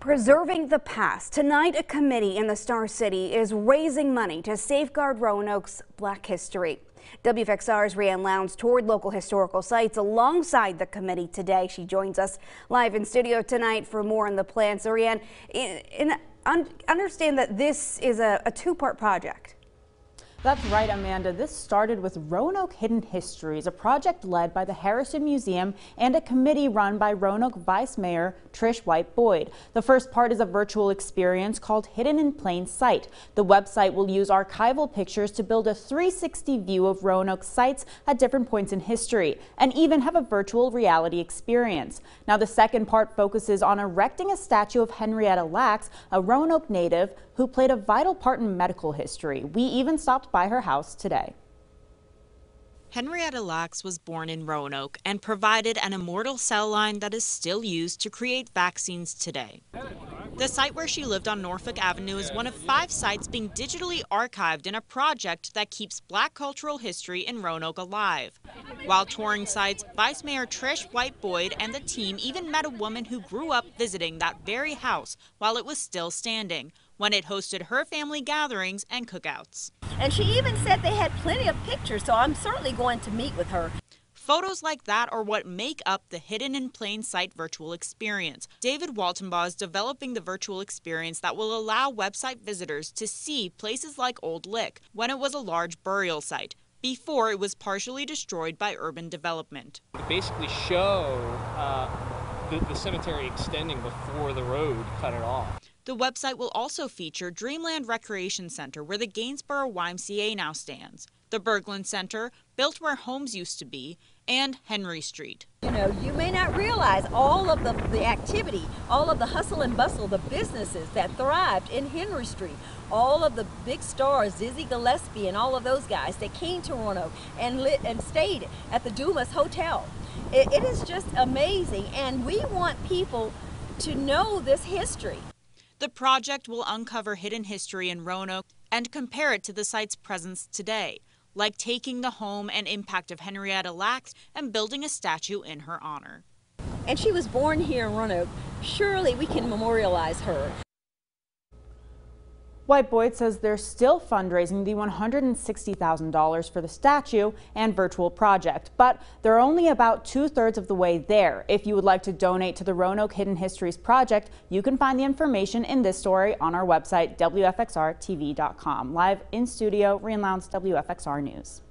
Preserving the past. Tonight, a committee in the Star City is raising money to safeguard Roanoke's Black history. WFXR's Rianne Lowndes toured local historical sites alongside the committee today. She joins us live in studio tonight for more on the plan. So, Rianne, in, in, un, understand that this is a, a two-part project. That's right, Amanda. This started with Roanoke Hidden Histories, a project led by the Harrison Museum and a committee run by Roanoke Vice Mayor Trish White Boyd. The first part is a virtual experience called Hidden in Plain Sight. The website will use archival pictures to build a 360 view of Roanoke sites at different points in history and even have a virtual reality experience. Now, the second part focuses on erecting a statue of Henrietta Lacks, a Roanoke native who played a vital part in medical history. We even stopped by her house today. Henrietta Lacks was born in Roanoke and provided an immortal cell line that is still used to create vaccines today. The site where she lived on Norfolk Avenue is one of five sites being digitally archived in a project that keeps black cultural history in Roanoke alive. While touring sites, Vice Mayor Trish White Boyd and the team even met a woman who grew up visiting that very house while it was still standing, when it hosted her family gatherings and cookouts. And she even said they had plenty of pictures, so I'm certainly going to meet with her. Photos like that are what make up the Hidden in Plain Sight virtual experience. David Waltenbaugh is developing the virtual experience that will allow website visitors to see places like Old Lick when it was a large burial site before it was partially destroyed by urban development. To Basically show uh, the, the cemetery extending before the road cut it off. The website will also feature Dreamland Recreation Center, where the Gainsboro YMCA now stands, the Berglund Center, built where homes used to be, and Henry Street. You know, you may not realize all of the, the activity, all of the hustle and bustle, the businesses that thrived in Henry Street, all of the big stars, Dizzy Gillespie and all of those guys that came to Roanoke and lit and stayed at the Dumas Hotel. it, it is just amazing, and we want people to know this history. The project will uncover hidden history in Roanoke and compare it to the site's presence today, like taking the home and impact of Henrietta Lacks and building a statue in her honor. And she was born here in Roanoke. Surely we can memorialize her. White Boyd says they're still fundraising the $160,000 for the statue and virtual project, but they're only about two thirds of the way there. If you would like to donate to the Roanoke Hidden Histories Project, you can find the information in this story on our website, WFXRTV.com. Live in studio, Rianne Lowndes, WFXR News.